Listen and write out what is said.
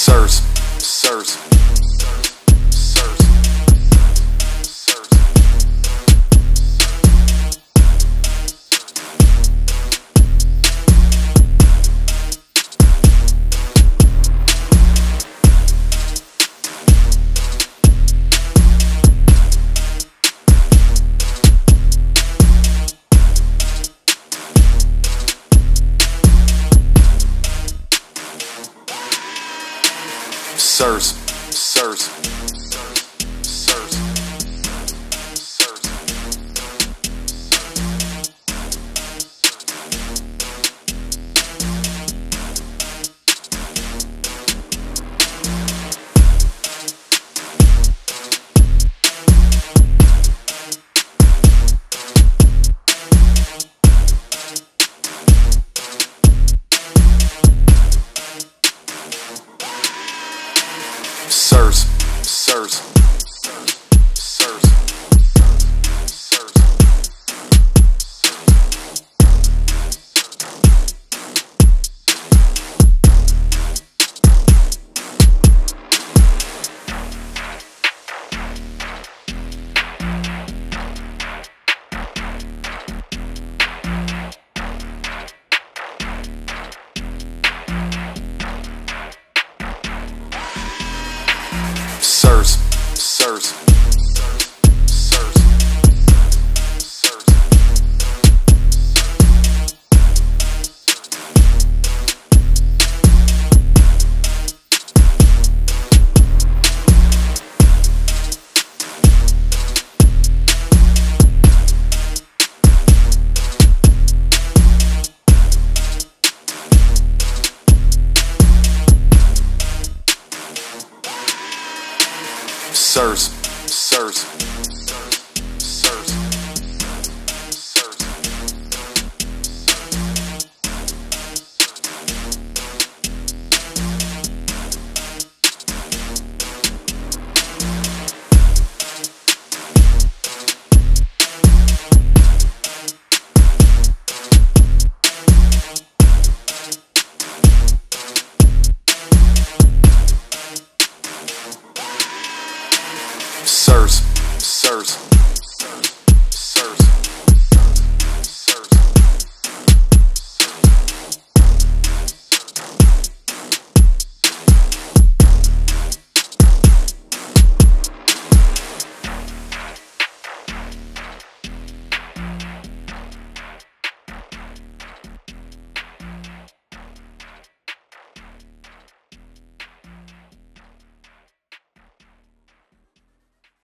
Sirs, sirs, Sirs, sirs, Sirs, sirs, Sirs, sirs, Sirs, sirs, Sirs, sirs, sirs, sirs.